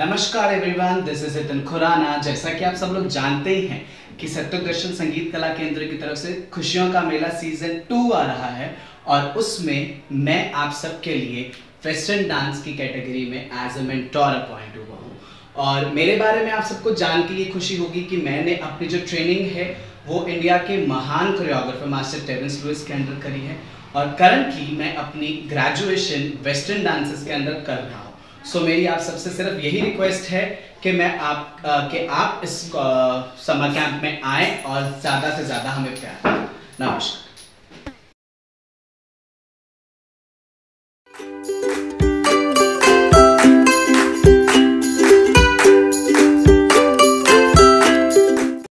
नमस्कार everyone this is इतन खुराना जैसा कि आप सब लोग जानते ही हैं कि सत्य दर्शन संगीत कला केंद्र की तरफ़ से खुशियों का मेला सीज़न टू आ रहा है और उसमें मैं आप सबके लिए वेस्टर्न डांस की कैटेगरी में एज ए मेंटोर अपॉइंट हुआ और मेरे बारे में आप सबको जान के ये खुशी होगी कि मैंने अपनी जो ट्रेनिंग है वो इंडिया के महान कोरियोग्राफर मास्टर टेरेंस लुइस के अंडर करी है और करंटली मैं अपनी ग्रेजुएशन वेस्टर्न डांसेस के अंदर कर रहा हूँ। सो so, मेरी आप सबसे सिर्फ़ यही रिक्वेस्ट है कि मैं आप कि आप इस समर कैंप में आए और ज़्यादा से ज़्यादा हमें प्यार नमस्कार।